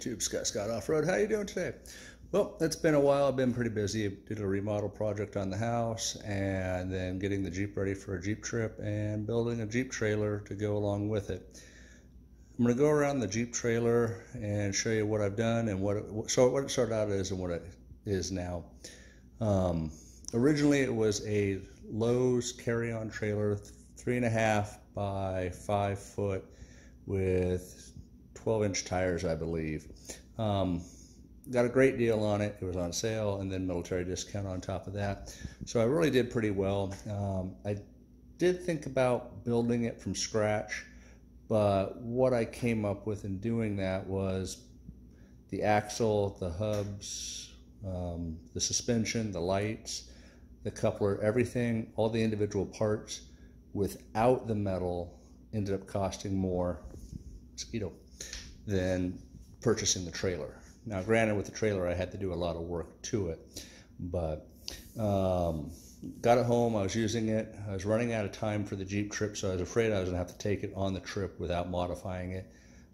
YouTube, Scott Scott Off Road. How you doing today? Well, it's been a while. I've been pretty busy. Did a remodel project on the house, and then getting the Jeep ready for a Jeep trip, and building a Jeep trailer to go along with it. I'm going to go around the Jeep trailer and show you what I've done and what it, so what it started out as and what it is now. Um, originally, it was a Lowe's carry-on trailer, three and a half by five foot, with 12 inch tires, I believe. Um, got a great deal on it. It was on sale and then military discount on top of that. So I really did pretty well. Um, I did think about building it from scratch, but what I came up with in doing that was the axle, the hubs, um, the suspension, the lights, the coupler, everything, all the individual parts without the metal ended up costing more. Mosquito than purchasing the trailer. Now, granted, with the trailer, I had to do a lot of work to it, but um, got it home. I was using it. I was running out of time for the Jeep trip, so I was afraid I was going to have to take it on the trip without modifying it.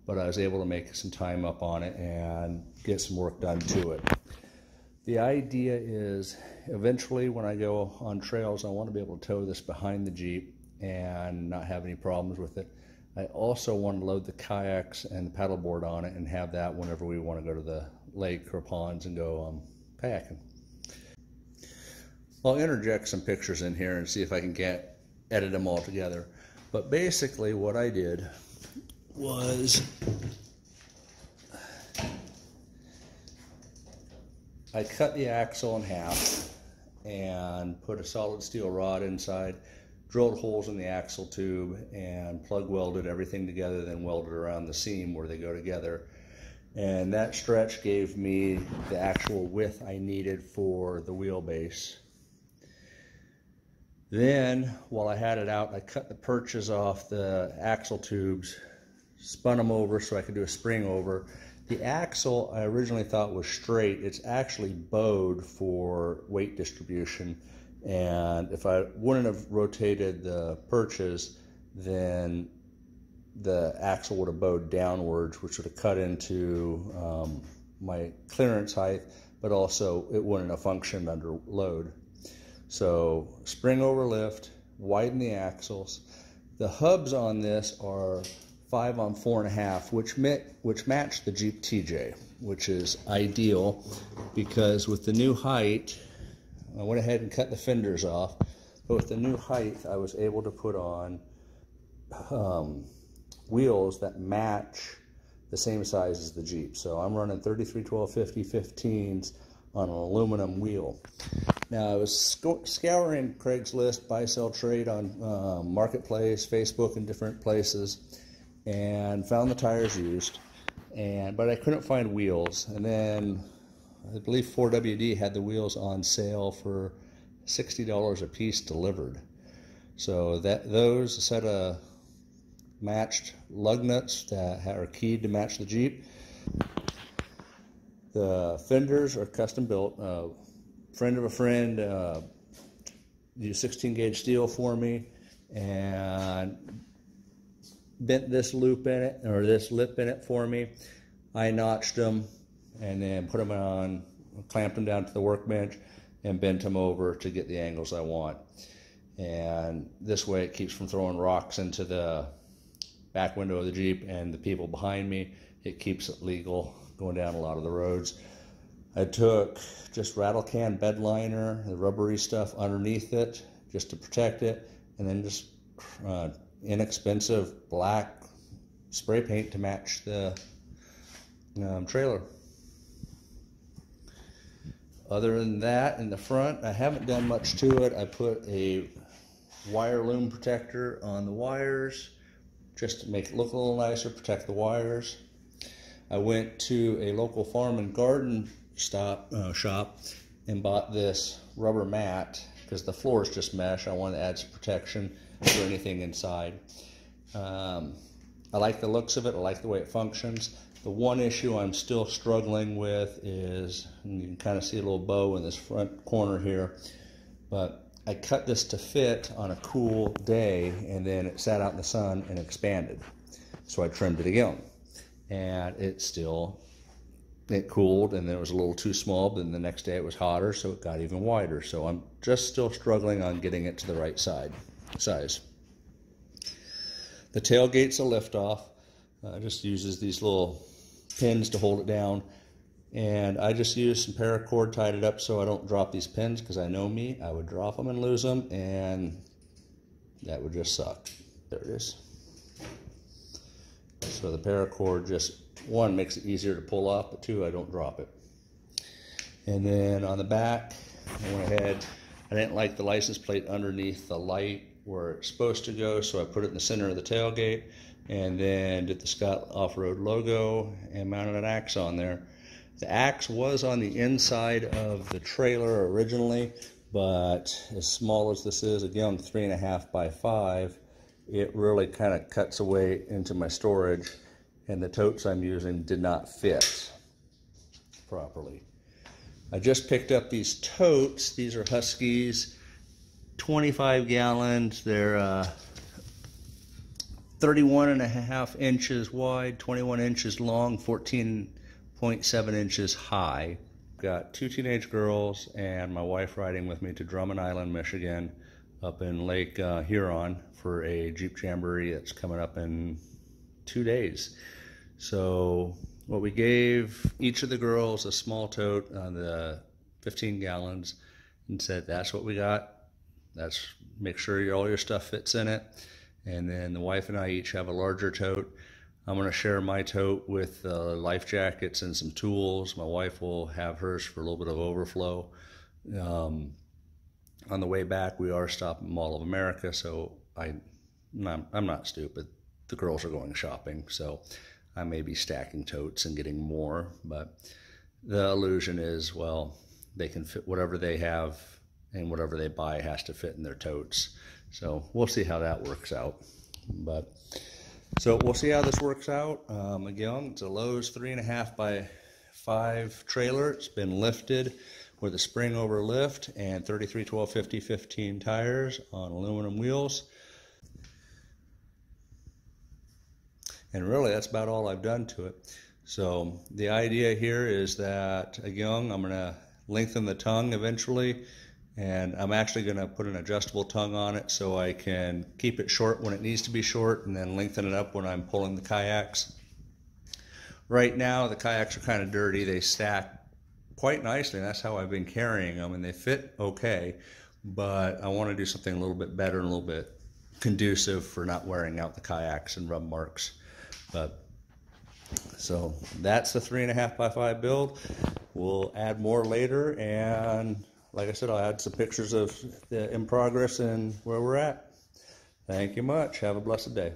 But I was able to make some time up on it and get some work done to it. The idea is eventually when I go on trails, I want to be able to tow this behind the Jeep and not have any problems with it. I also want to load the kayaks and the paddleboard on it and have that whenever we want to go to the lake or ponds and go um, kayaking. I'll interject some pictures in here and see if I can get edit them all together. But basically what I did was I cut the axle in half and put a solid steel rod inside drilled holes in the axle tube and plug welded everything together, then welded around the seam where they go together. And that stretch gave me the actual width I needed for the wheelbase. Then, while I had it out, I cut the perches off the axle tubes, spun them over so I could do a spring over. The axle I originally thought was straight. It's actually bowed for weight distribution. And if I wouldn't have rotated the perches, then the axle would have bowed downwards, which would have cut into um, my clearance height, but also it wouldn't have functioned under load. So spring over lift, widen the axles. The hubs on this are five on four and a half, which which match the Jeep TJ, which is ideal because with the new height, I went ahead and cut the fenders off, but with the new height, I was able to put on um, wheels that match the same size as the Jeep. So I'm running 33, 12, 50, 15s on an aluminum wheel. Now I was scouring Craigslist, buy, sell, trade on uh, Marketplace, Facebook, and different places, and found the tires used. And but I couldn't find wheels. And then I believe 4WD had the wheels on sale for $60 a piece delivered. So that those set of matched lug nuts that are keyed to match the Jeep. The fenders are custom built. Uh, friend of a friend uh, used 16 gauge steel for me and bent this loop in it or this lip in it for me. I notched them and then put them on, clamped them down to the workbench, and bent them over to get the angles I want. And this way it keeps from throwing rocks into the back window of the Jeep and the people behind me. It keeps it legal going down a lot of the roads. I took just rattle can bed liner, the rubbery stuff underneath it just to protect it, and then just uh, inexpensive black spray paint to match the um, trailer. Other than that, in the front, I haven't done much to it. I put a wire loom protector on the wires just to make it look a little nicer, protect the wires. I went to a local farm and garden stop uh, shop and bought this rubber mat because the floor is just mesh. I wanted to add some protection for anything inside. Um, I like the looks of it. I like the way it functions. The one issue I'm still struggling with is, you can kind of see a little bow in this front corner here, but I cut this to fit on a cool day and then it sat out in the sun and expanded. So I trimmed it again and it still it cooled and then it was a little too small, but then the next day it was hotter, so it got even wider. So I'm just still struggling on getting it to the right side size. The tailgate's a liftoff. Uh, just uses these little pins to hold it down. And I just used some paracord, tied it up so I don't drop these pins because I know me, I would drop them and lose them, and that would just suck. There it is. So the paracord just, one, makes it easier to pull off, but two, I don't drop it. And then on the back, I went ahead, I didn't like the license plate underneath the light where it's supposed to go, so I put it in the center of the tailgate and then did the Scott Off-Road logo and mounted an axe on there. The axe was on the inside of the trailer originally, but as small as this is, again, three and a half by five, it really kind of cuts away into my storage and the totes I'm using did not fit properly. I just picked up these totes. These are Huskies, 25 gallons. They're uh, 31 and a half inches wide, 21 inches long, 14.7 inches high. Got two teenage girls and my wife riding with me to Drummond Island, Michigan, up in Lake uh, Huron for a Jeep Jamboree that's coming up in two days. So what we gave each of the girls a small tote on the 15 gallons and said, that's what we got. That's make sure all your stuff fits in it. And then the wife and I each have a larger tote. I'm going to share my tote with uh, life jackets and some tools. My wife will have hers for a little bit of overflow. Um, on the way back, we are stopping Mall of America, so I, I'm, I'm not stupid. The girls are going shopping, so I may be stacking totes and getting more. But the illusion is, well, they can fit whatever they have, and whatever they buy has to fit in their totes. So we'll see how that works out. But so we'll see how this works out. Um, again, it's a Lowe's three and a half by five trailer. It's been lifted with a spring over lift and 33 12 50 15 tires on aluminum wheels. And really, that's about all I've done to it. So the idea here is that again, I'm going to lengthen the tongue eventually and I'm actually going to put an adjustable tongue on it so I can keep it short when it needs to be short and then lengthen it up when I'm pulling the kayaks. Right now the kayaks are kind of dirty. They stack quite nicely and that's how I've been carrying them and they fit okay but I want to do something a little bit better and a little bit conducive for not wearing out the kayaks and rub marks. But so that's the three and a half by five build. We'll add more later and like I said, I'll add some pictures of the in progress and where we're at. Thank you much. Have a blessed day.